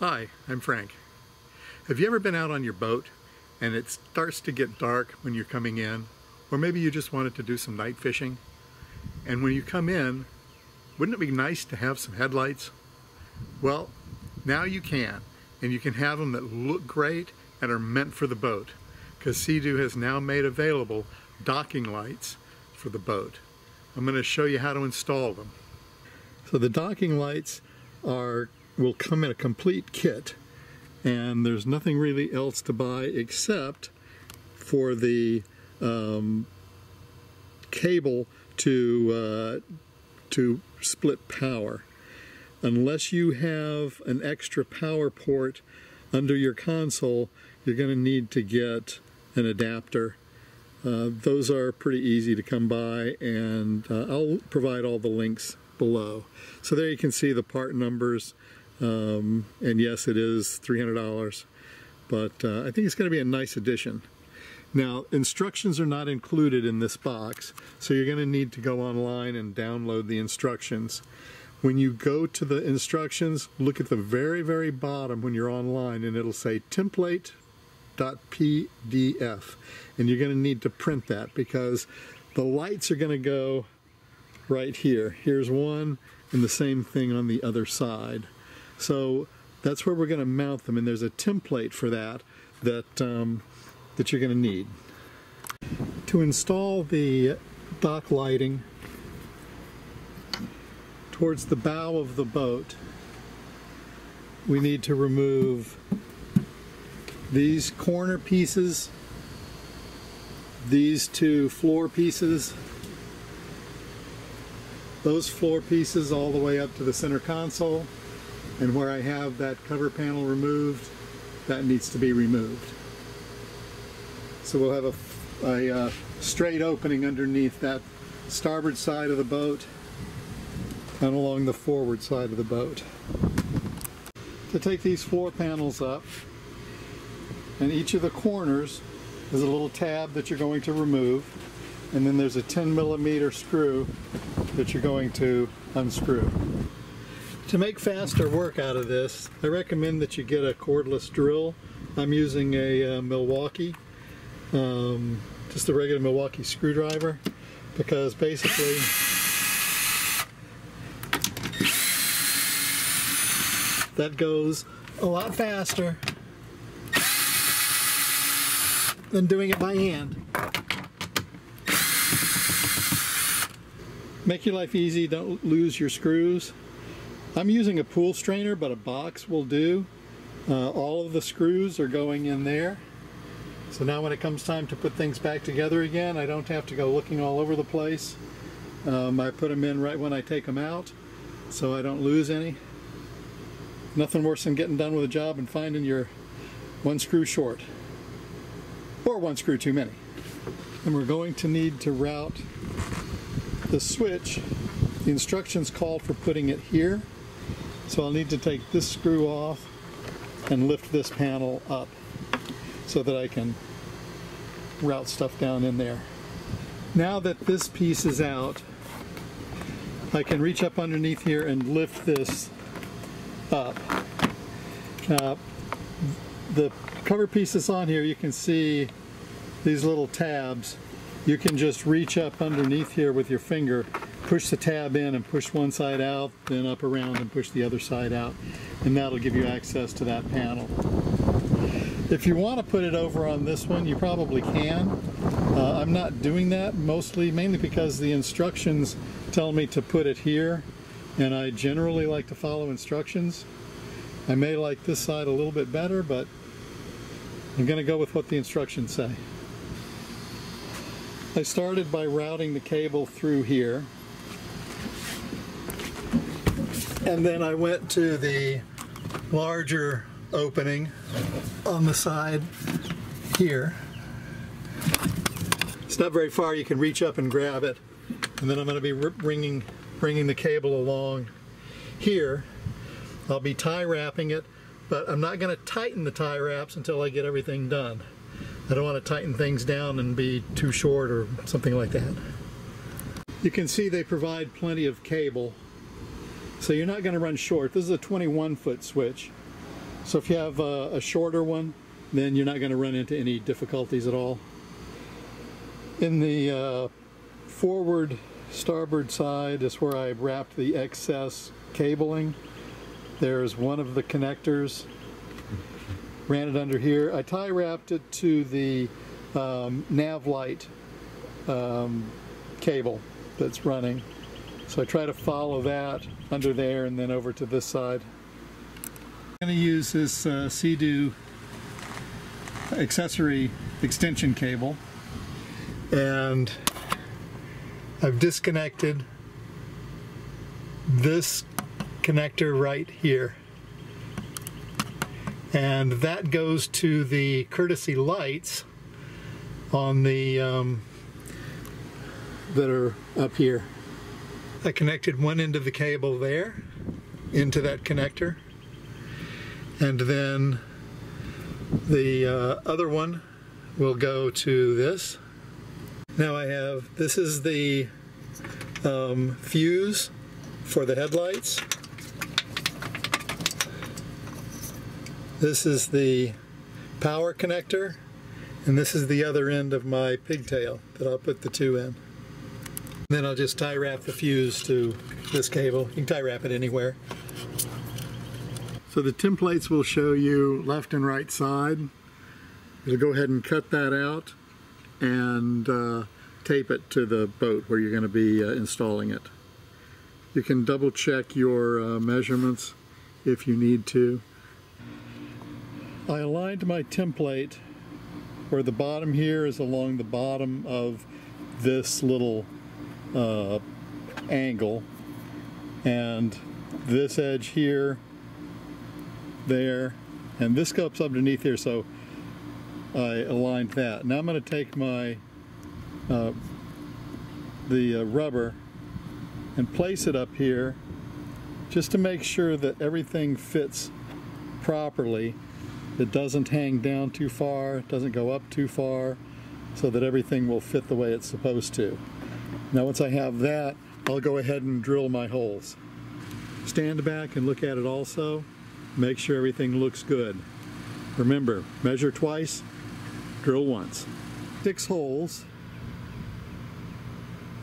Hi, I'm Frank. Have you ever been out on your boat and it starts to get dark when you're coming in? Or maybe you just wanted to do some night fishing? And when you come in, wouldn't it be nice to have some headlights? Well, now you can. And you can have them that look great and are meant for the boat. Because Sea-Doo has now made available docking lights for the boat. I'm going to show you how to install them. So the docking lights are will come in a complete kit and there's nothing really else to buy except for the um, cable to uh, to split power. Unless you have an extra power port under your console you're going to need to get an adapter. Uh, those are pretty easy to come by and uh, I'll provide all the links below. So there you can see the part numbers um, and yes, it is $300, but uh, I think it's going to be a nice addition. Now, instructions are not included in this box, so you're going to need to go online and download the instructions. When you go to the instructions, look at the very, very bottom when you're online, and it'll say template.pdf. And you're going to need to print that because the lights are going to go right here. Here's one, and the same thing on the other side. So that's where we're going to mount them and there's a template for that that, um, that you're going to need. To install the dock lighting towards the bow of the boat we need to remove these corner pieces, these two floor pieces, those floor pieces all the way up to the center console, and where I have that cover panel removed that needs to be removed so we'll have a, a uh, straight opening underneath that starboard side of the boat and along the forward side of the boat to take these floor panels up and each of the corners is a little tab that you're going to remove and then there's a 10 millimeter screw that you're going to unscrew. To make faster work out of this, I recommend that you get a cordless drill. I'm using a uh, Milwaukee, um, just a regular Milwaukee screwdriver, because basically that goes a lot faster than doing it by hand. Make your life easy, don't lose your screws. I'm using a pool strainer, but a box will do. Uh, all of the screws are going in there. So now when it comes time to put things back together again, I don't have to go looking all over the place. Um, I put them in right when I take them out, so I don't lose any. Nothing worse than getting done with a job and finding you're one screw short. Or one screw too many. And we're going to need to route the switch. The instructions call for putting it here so I'll need to take this screw off and lift this panel up so that I can route stuff down in there. Now that this piece is out, I can reach up underneath here and lift this up. Now, the cover pieces on here, you can see these little tabs. You can just reach up underneath here with your finger push the tab in and push one side out, then up around and push the other side out. And that'll give you access to that panel. If you want to put it over on this one, you probably can. Uh, I'm not doing that mostly, mainly because the instructions tell me to put it here, and I generally like to follow instructions. I may like this side a little bit better, but I'm going to go with what the instructions say. I started by routing the cable through here. And then I went to the larger opening on the side here. It's not very far, you can reach up and grab it. And then I'm going to be bringing, bringing the cable along here. I'll be tie wrapping it, but I'm not going to tighten the tie wraps until I get everything done. I don't want to tighten things down and be too short or something like that. You can see they provide plenty of cable so you're not going to run short. This is a 21 foot switch. So if you have a, a shorter one, then you're not going to run into any difficulties at all. In the uh, forward starboard side is where I wrapped the excess cabling. There's one of the connectors. Ran it under here. I tie wrapped it to the um, nav light um, cable that's running. So I try to follow that under there and then over to this side. I'm going to use this uh, Sea-Doo accessory extension cable and I've disconnected this connector right here and that goes to the courtesy lights on the um, that are up here. I connected one end of the cable there into that connector and then the uh, other one will go to this. Now I have, this is the um, fuse for the headlights. This is the power connector and this is the other end of my pigtail that I'll put the two in. Then I'll just tie wrap the fuse to this cable. You can tie wrap it anywhere. So the templates will show you left and right side. You'll go ahead and cut that out and uh, tape it to the boat where you're going to be uh, installing it. You can double check your uh, measurements if you need to. I aligned my template where the bottom here is along the bottom of this little uh, angle. And this edge here there and this goes underneath here so I aligned that. Now I'm going to take my uh, the uh, rubber and place it up here just to make sure that everything fits properly. It doesn't hang down too far doesn't go up too far so that everything will fit the way it's supposed to now once I have that, I'll go ahead and drill my holes. Stand back and look at it also. Make sure everything looks good. Remember, measure twice, drill once. Six holes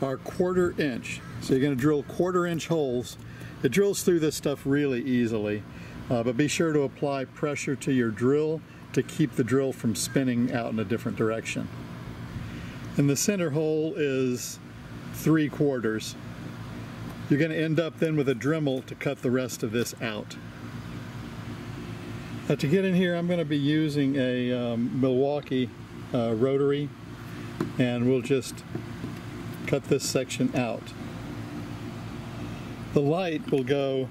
are quarter inch. So you're going to drill quarter inch holes. It drills through this stuff really easily, uh, but be sure to apply pressure to your drill to keep the drill from spinning out in a different direction. And the center hole is three quarters. You're going to end up then with a Dremel to cut the rest of this out. Now to get in here I'm going to be using a um, Milwaukee uh, rotary and we'll just cut this section out. The light will go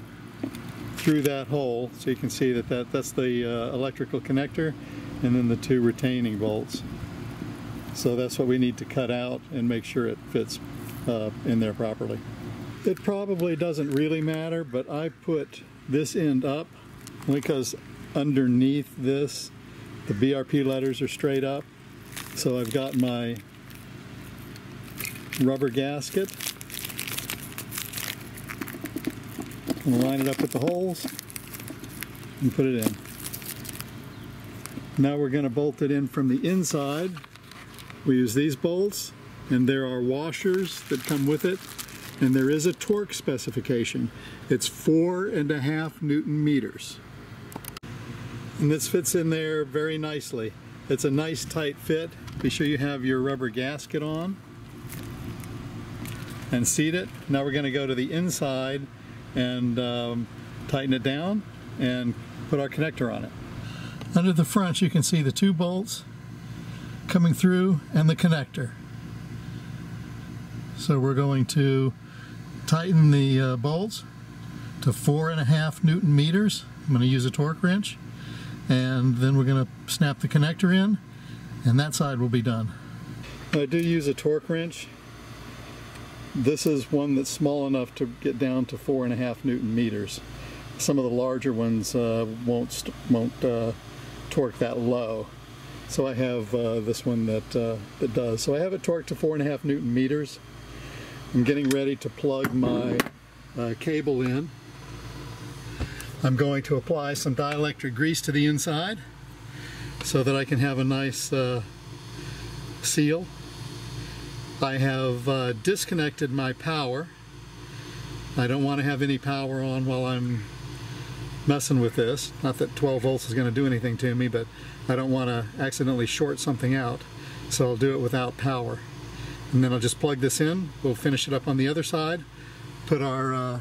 through that hole so you can see that, that that's the uh, electrical connector and then the two retaining bolts. So that's what we need to cut out and make sure it fits uh, in there properly. It probably doesn't really matter, but I put this end up because underneath this, the BRP letters are straight up. So I've got my rubber gasket. I'm line it up with the holes and put it in. Now we're going to bolt it in from the inside. We use these bolts and there are washers that come with it and there is a torque specification. It's four and a half Newton meters. And this fits in there very nicely. It's a nice tight fit. Be sure you have your rubber gasket on and seat it. Now we're going to go to the inside and um, tighten it down and put our connector on it. Under the front you can see the two bolts coming through and the connector. So we're going to tighten the uh, bolts to four and a half Newton meters. I'm going to use a torque wrench and then we're going to snap the connector in and that side will be done. I do use a torque wrench. This is one that's small enough to get down to four and a half Newton meters. Some of the larger ones uh, won't, won't uh, torque that low. So I have uh, this one that, uh, that does. So I have it torqued to four and a half Newton meters. I'm getting ready to plug my uh, cable in. I'm going to apply some dielectric grease to the inside so that I can have a nice uh, seal. I have uh, disconnected my power. I don't want to have any power on while I'm messing with this. Not that 12 volts is going to do anything to me, but I don't want to accidentally short something out. So I'll do it without power. And then I'll just plug this in. We'll finish it up on the other side. Put our uh,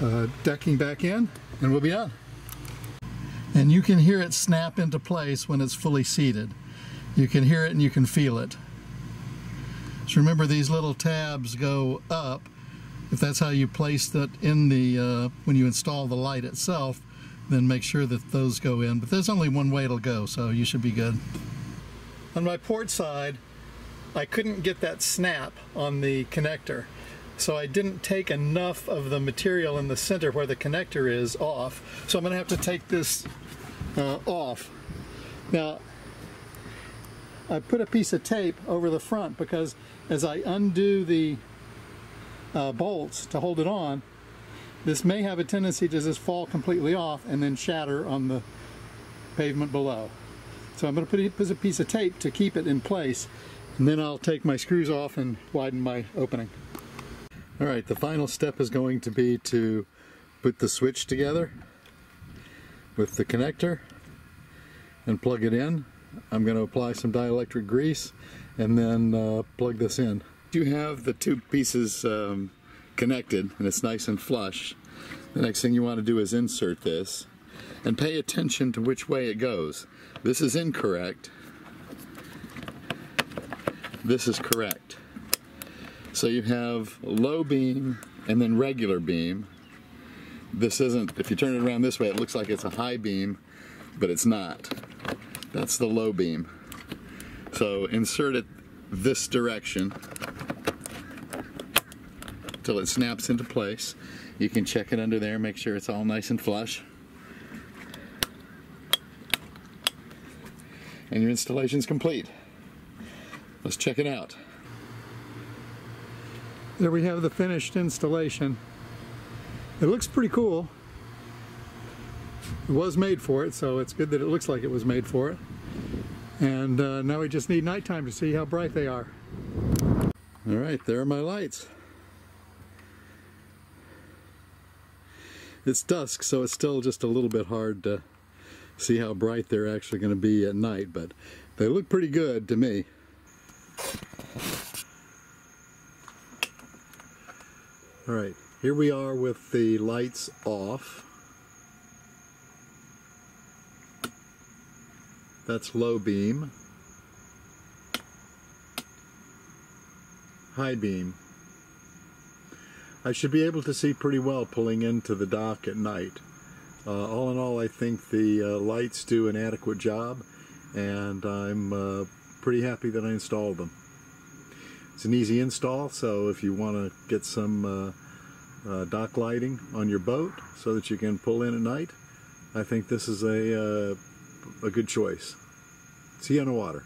uh, decking back in and we'll be done. And you can hear it snap into place when it's fully seated. You can hear it and you can feel it. So remember these little tabs go up if that's how you place that in the uh, when you install the light itself then make sure that those go in but there's only one way it'll go so you should be good on my port side I couldn't get that snap on the connector. So I didn't take enough of the material in the center where the connector is off. So I'm gonna have to take this uh, off. Now I put a piece of tape over the front because as I undo the uh, bolts to hold it on, this may have a tendency to just fall completely off and then shatter on the pavement below. So I'm going to put a piece of tape to keep it in place and then I'll take my screws off and widen my opening. Alright, the final step is going to be to put the switch together with the connector and plug it in. I'm going to apply some dielectric grease and then uh, plug this in. You have the two pieces um, connected and it's nice and flush. The next thing you want to do is insert this and pay attention to which way it goes. This is incorrect. This is correct. So you have low beam and then regular beam. This isn't, if you turn it around this way, it looks like it's a high beam, but it's not. That's the low beam. So insert it this direction till it snaps into place. You can check it under there, make sure it's all nice and flush. And your installation's complete. Let's check it out. There we have the finished installation. It looks pretty cool. It was made for it, so it's good that it looks like it was made for it. And uh, now we just need nighttime to see how bright they are. All right, there are my lights. It's dusk, so it's still just a little bit hard to see how bright they're actually going to be at night, but they look pretty good to me. All right, here we are with the lights off. That's low beam. High beam. I should be able to see pretty well pulling into the dock at night. Uh, all in all, I think the uh, lights do an adequate job, and I'm uh, pretty happy that I installed them. It's an easy install, so if you want to get some uh, uh, dock lighting on your boat so that you can pull in at night, I think this is a, uh, a good choice. See you on the water.